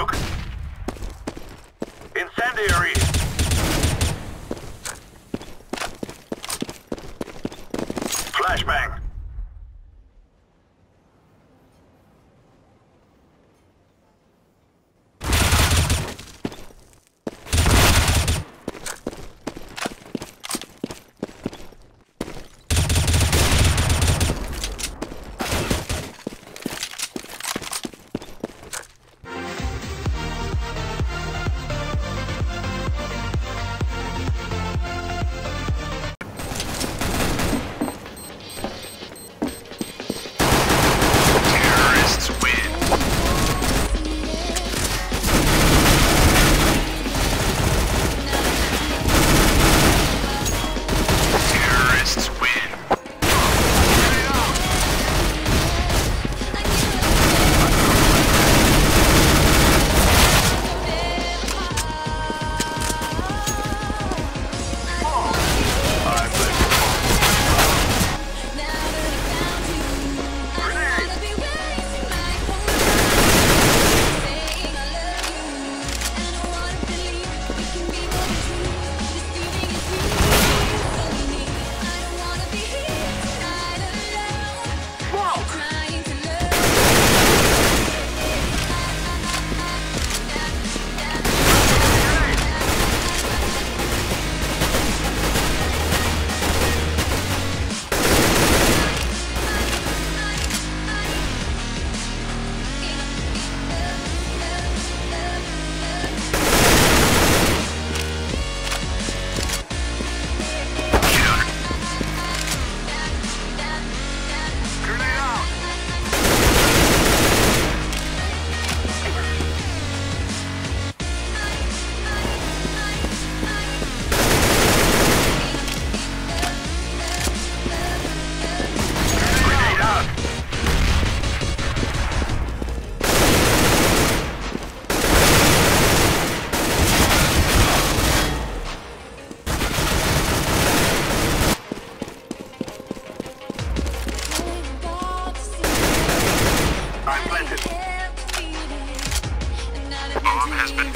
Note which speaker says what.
Speaker 1: smoke. Incendiary.
Speaker 2: Has been